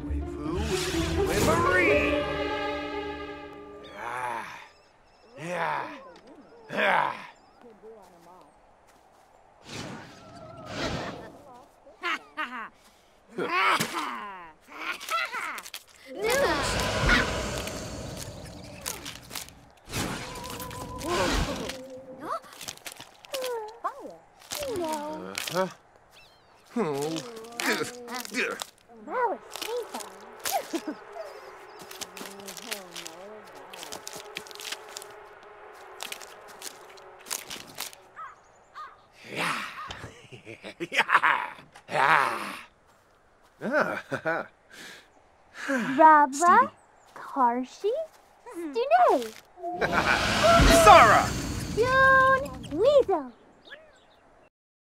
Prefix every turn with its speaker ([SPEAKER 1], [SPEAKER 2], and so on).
[SPEAKER 1] Waifu, Wavery! Yeah. Yeah. Yeah. Uh-huh. Oh. Yeah. Yeah. Yeah. Ah.
[SPEAKER 2] Karshi, Stune.